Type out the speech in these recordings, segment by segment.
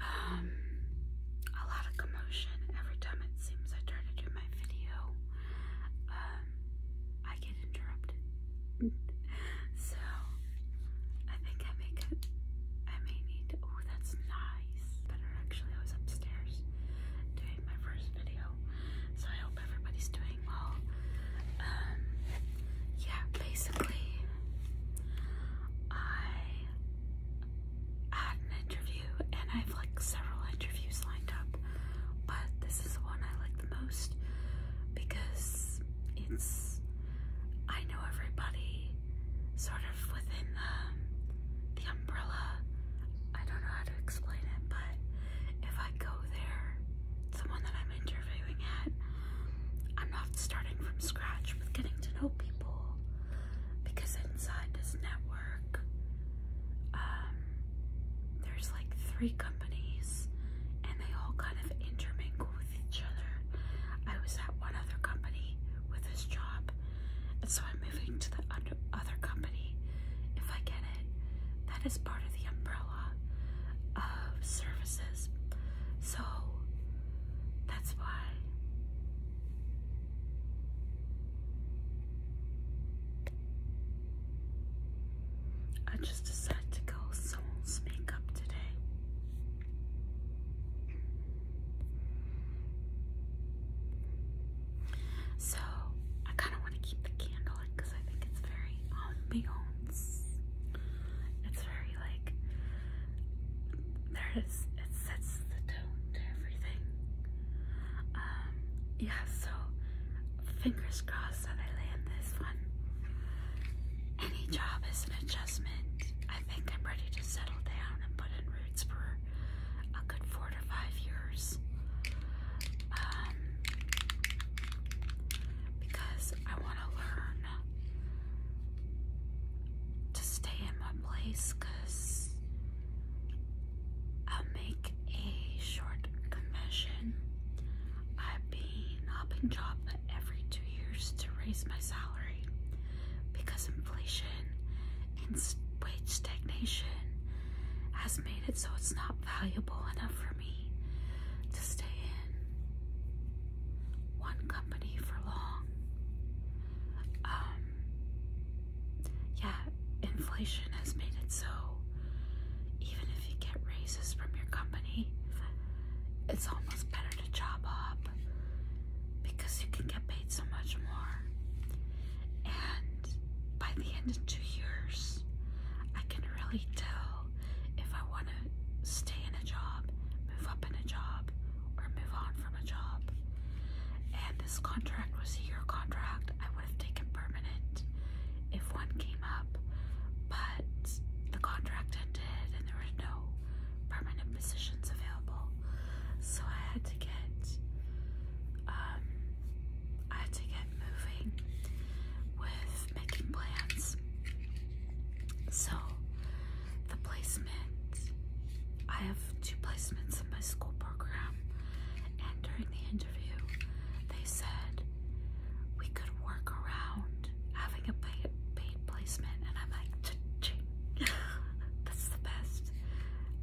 um, a lot of commotion every time it seems I try to do my video. Um, I get interrupted. so I think I make it. I may need to. Oh, that's nice. Better actually. I was upstairs doing my first video, so I hope everybody's doing well. Um, yeah, basically, I had an interview, and I have like several interviews lined up, but this is the one I like the most because it's I know everybody sort of within the the umbrella. I don't know how to explain it, but if I go there, the one that I'm interviewing at, I'm not starting from scratch with getting to know people because inside this network, um, there's like three companies and they all kind of intermingle with each other. I was at one other company with this job, and so I'm moving to the other company if I get it. That is part of the umbrella of services. So that's why. I just decided to go soul's makeup today. So I kind of want to keep the candle because I think it's very ambiance. It's very like there it is. It sets the tone to everything. Um, yeah. So fingers crossed that I land this one. Any job is an adjustment. I think I'm ready to settle down and put in roots for a good four to five years. Um, because I want to learn to stay in one place because I'll make a short confession. I've job every two years to raise my salary because inflation and wage stagnation has made it so it's not valuable enough for me to stay in one company for long. Um, yeah, inflation has made it so even if you get raises from your company, it's almost better to job hop because you so much more. And by the end of two years, I can really tell if I want to stay in a job, move up in a job, or move on from a job. And this contract was a year contract. I would have taken permanent if one came up, but the contract ended and there were no permanent positions available. So I had to get, um, I had to get moving with making plans. So the placement, I have two placements in my school program, and during the interview, they said we could work around having a paid, paid placement, and I'm like, ching that's the best.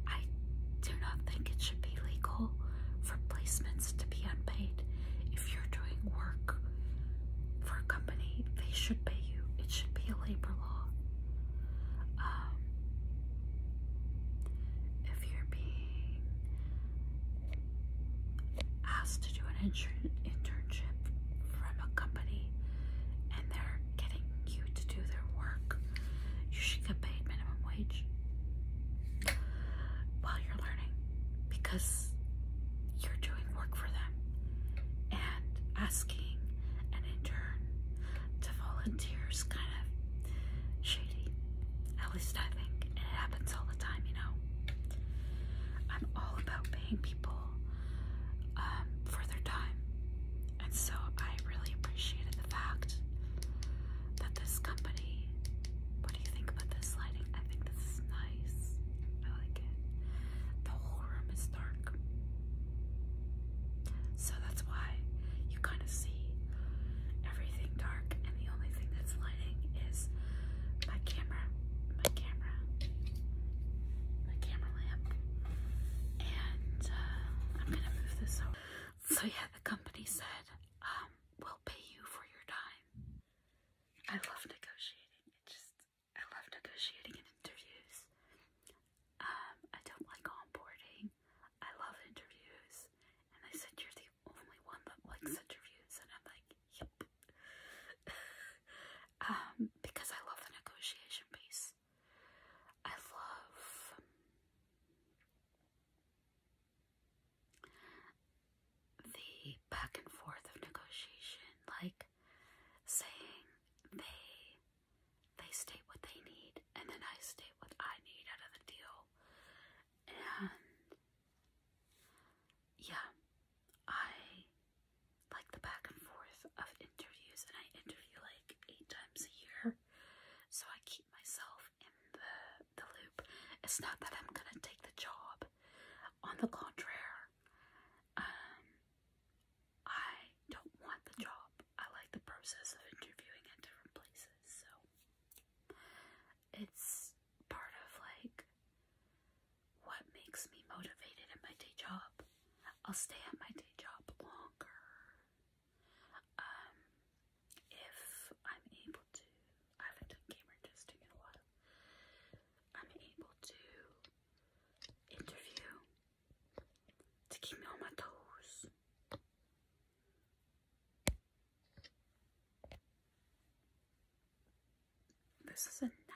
I do not think it should be legal for placements to be unpaid. If you're doing work for a company, they should pay you. It should be a labor law. Um, if you're being asked to do an internship from a company and they're getting you to do their work, you should get paid minimum wage while you're learning because you're doing work for them and asking an intern to volunteer it's not that I'm gonna take the job. On the contrary, um, I don't want the job. I like the process of interviewing at different places, so it's part of like what makes me motivated in my day job. I'll stay at this is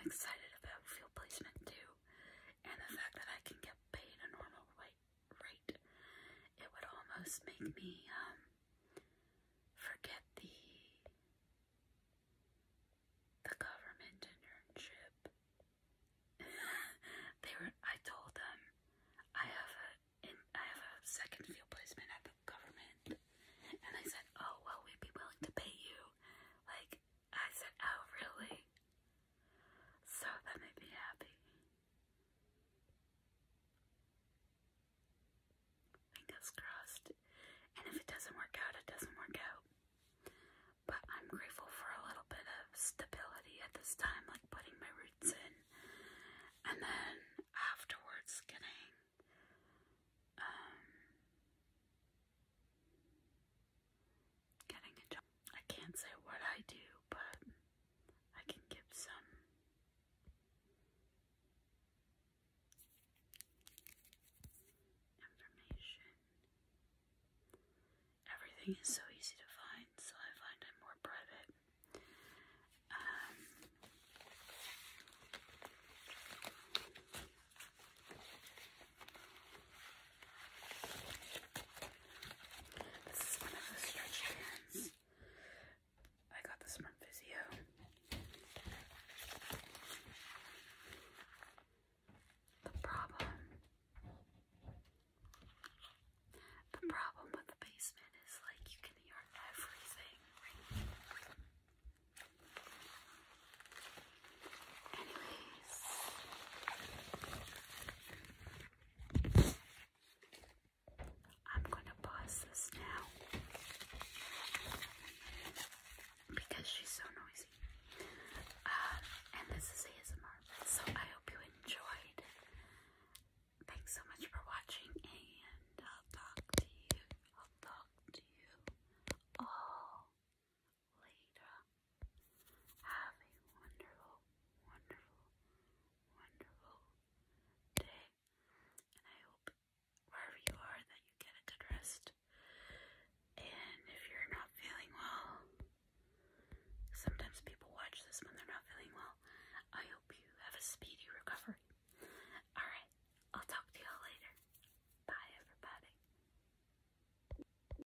I'm excited about field placement too, and the fact that I can get paid a normal rate. It would almost make me um, everything is so